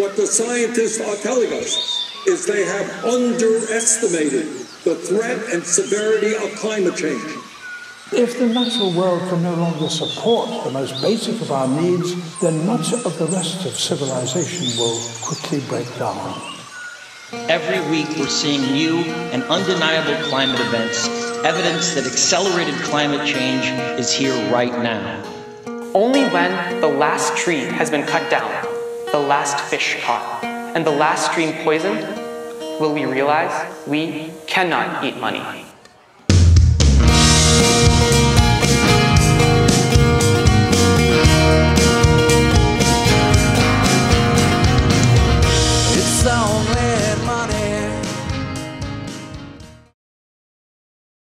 What the scientists are telling us is they have underestimated the threat and severity of climate change. If the natural world can no longer support the most basic of our needs, then much of the rest of civilization will quickly break down. Every week, we're seeing new and undeniable climate events, evidence that accelerated climate change is here right now. Only when the last tree has been cut down, the last fish caught, and the last stream poisoned, will we realize we cannot eat money. Money